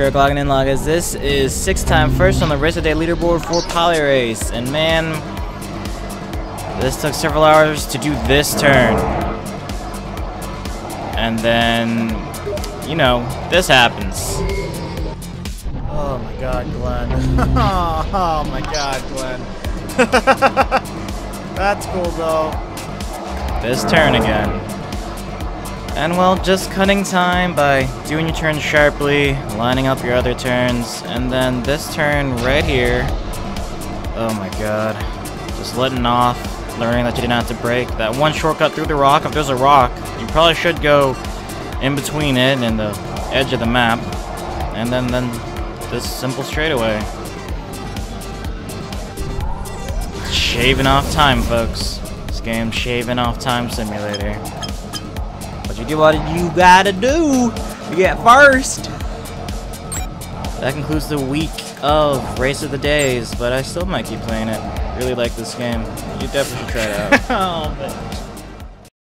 Ghirock logging in log this is six time first on the race of day leaderboard for Poly Race. And man, this took several hours to do this turn. And then, you know, this happens. Oh my god, Glenn. oh my god, Glenn. That's cool though. This turn again. And well, just cutting time by doing your turns sharply, lining up your other turns, and then this turn right here. Oh my god. Just letting off, learning that you didn't have to brake. That one shortcut through the rock, if there's a rock, you probably should go in between it and the edge of the map. And then, then this simple straightaway. Shaving off time, folks. This game's shaving off time simulator. But you do what you gotta do to get first. That concludes the week of Race of the Days, but I still might keep playing it. Really like this game. You definitely should try it out. oh, man.